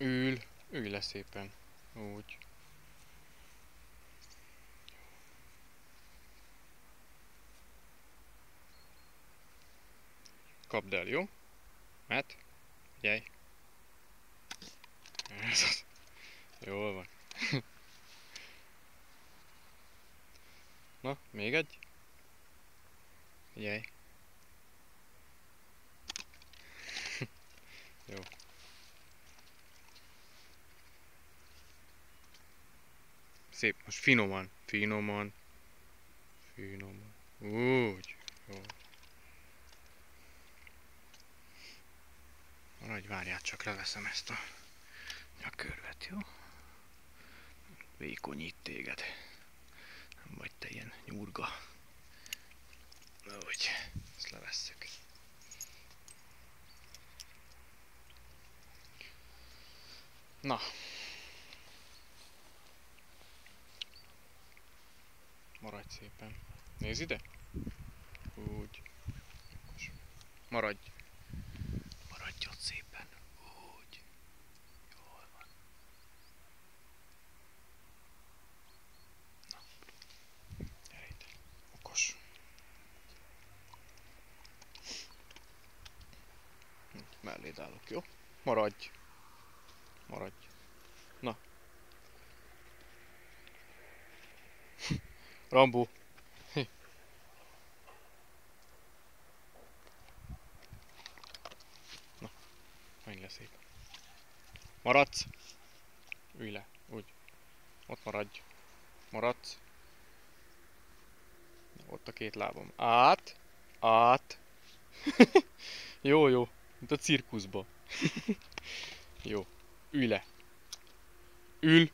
le szépen. Úgy. Kapd el, jó? Mert? Figyelj. Ez az. Jól van. Na, még egy. Figyelj. Jó. Szép, most finoman, finoman, finoman. Úgy, jó. Maradj, várjál, csak leveszem ezt a nyakörvet, jó? Vékonyít téged. Nem vagy te ilyen nyurga. Úgy, ezt levesszük. Na. Maradj szépen. Nézd ide. Úgy. Maradj. Maradj ott szépen. Úgy. Jól van. Na. Gyere ide. Okos. Melléd állok, jó? Maradj. Maradj. Rambó. Na, menj le szépen. Maradsz. Ülj le, úgy. Ott maradj. Maradsz. Ott a két lábam. Át. Át. jó, jó. Mint a cirkuszba. jó. Ülj le. Ül.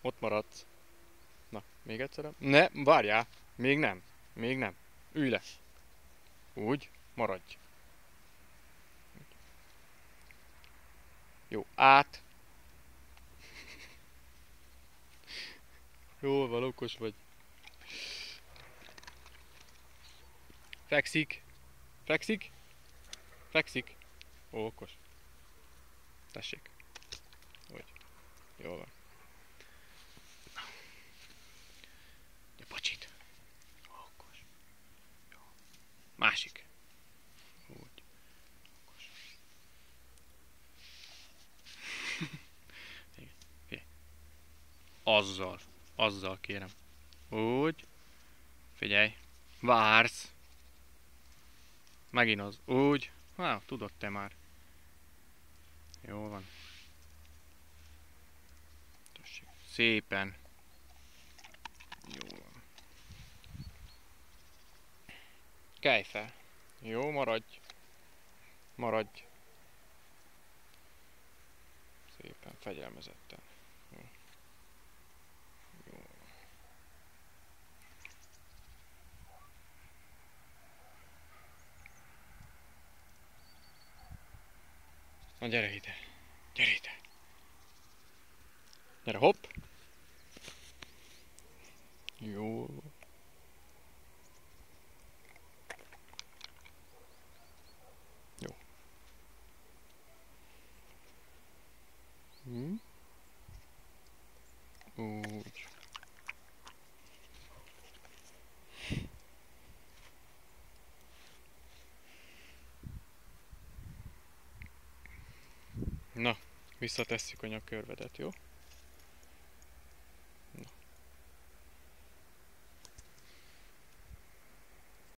Ott maradsz. Még egyszer. Ne, várjál. Még nem. Még nem. Ülj le. Úgy. Maradj. Jó, át. Jó van, okos vagy. Fekszik. Fekszik. Fekszik. Ó, okos. Tessék. Úgy. Jól van. De pacsit. Okos. Jó. Másik. Úgy. Azzal. Azzal kérem. Úgy. Figyelj. Vársz. Megint az. Úgy. Há, tudod te már. Jó van. Szépen. Jó van. Kelj fel. Jó, maradj. Maradj. Szépen, fegyelmezetten. Jó. Jó. Na gyere ide. Gyere ide. Gyere, hopp. Jó. Úgy. Na, visszatesszük a nyakörvedet, jó?